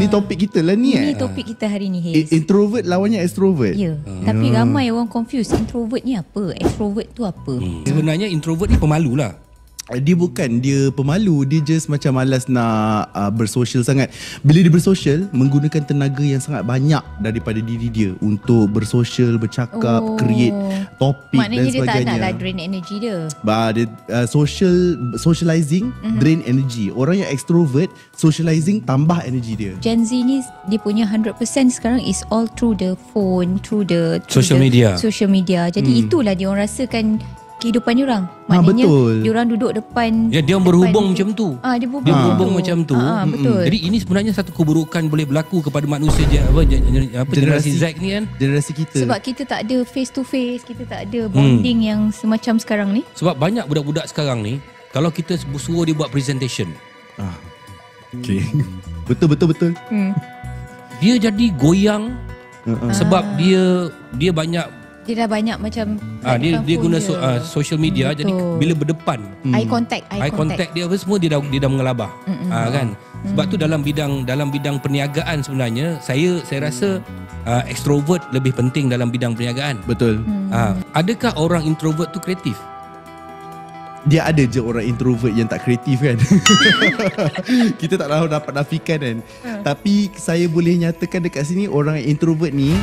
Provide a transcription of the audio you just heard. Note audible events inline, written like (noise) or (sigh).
Ni topik kita lah ni Ini eh. topik kita hari ni I- Haze. Introvert lawannya extrovert. Ya, tapi ramai orang confuse introvert ni apa, extrovert tu apa. Hmm. Sebenarnya introvert ni pemalu lah. Dia bukan dia pemalu, dia just macam malas nak uh, bersosial sangat. Bila dia bersosial, menggunakan tenaga yang sangat banyak daripada diri dia untuk bersosial, bercakap, Oh. create topik Maknanya dan dia tak sebagainya. nak drain energy dia. Bah, dia uh, social socializing Mhm. mm-hmm. drain energy. Orang yang extrovert socializing tambah energy dia. Gen Z ni dia punya 100% sekarang is all through the phone, through the through Social the media. Social media. Jadi hmm. itulah dia orang rasakan kehidupan dia orang. Maknanya betul. dia orang duduk depan Ya, dia depan- berhubung macam tu. Ah, dia berhubung. Dia berhubung tu. macam tu. Ah, betul. Jadi ini sebenarnya satu keburukan boleh berlaku kepada manusia je apa, apa generasi, Generasi- Z ni kan. Generasi kita. Sebab kita tak ada face to face, kita tak ada bonding yang semacam sekarang ni. Sebab banyak budak-budak sekarang ni kalau kita suruh dia buat presentation, ah. Okay. (laughs) betul betul betul. Hmm. dia jadi goyang Uh-uh. sebab dia dia banyak Dia dah banyak macam ah, dia dia guna dia. so, ah, social media Betul. jadi bila berdepan eye contact, eye, eye contact dia apa semua dia dah dia dah mengelabah. Ah kan. Sebab tu dalam bidang dalam bidang perniagaan sebenarnya saya saya rasa uh, extrovert lebih penting dalam bidang perniagaan. Betul. Ah, adakah orang introvert tu kreatif? Dia ada je orang introvert yang tak kreatif kan. (laughs) kita tak tahu dapat nafikan kan. Tapi saya boleh nyatakan dekat sini orang introvert ni